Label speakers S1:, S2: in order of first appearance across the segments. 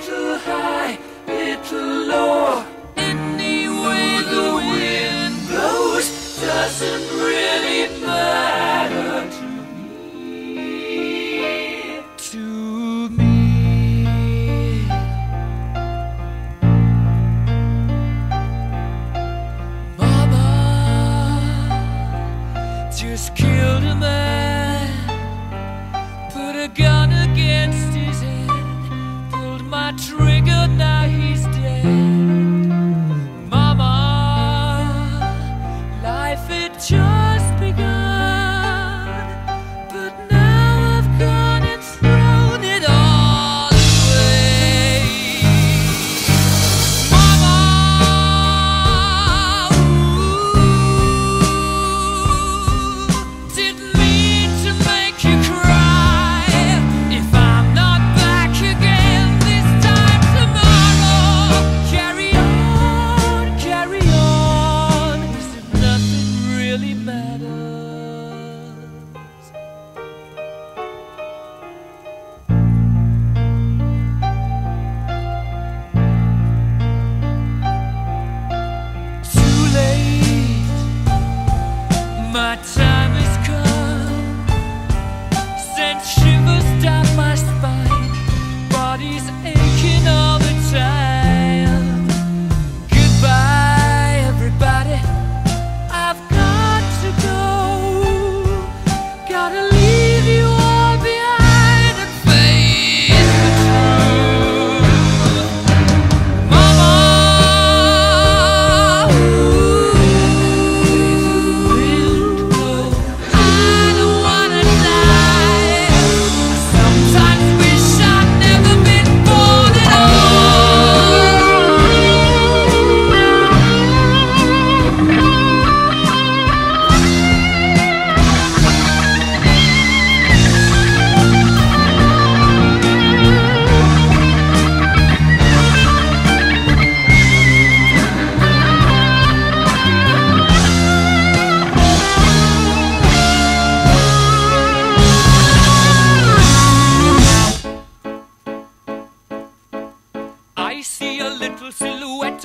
S1: Little high, little low. Any way the wind blows doesn't really matter to me. To me. Mama just killed a man, pulled my trigger, now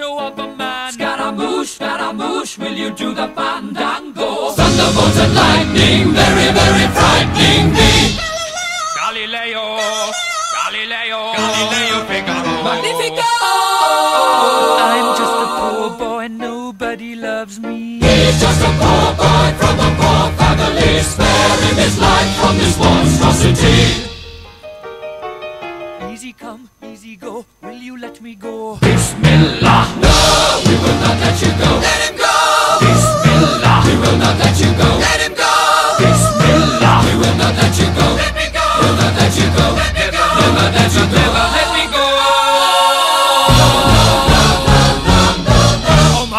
S1: silhouette of a man. Scaramouche, Scaramouche, will you do the fandango? Thunderbolts and lightning, very, very frightening me. Galileo, Galileo, Galileo Figaro. Magnifico! I'm just a poor boy, nobody loves me. He's just a poor boy from a poor family, sparing his life from this monstrosity. Easy come, easy go, will you let me go? Bismillah!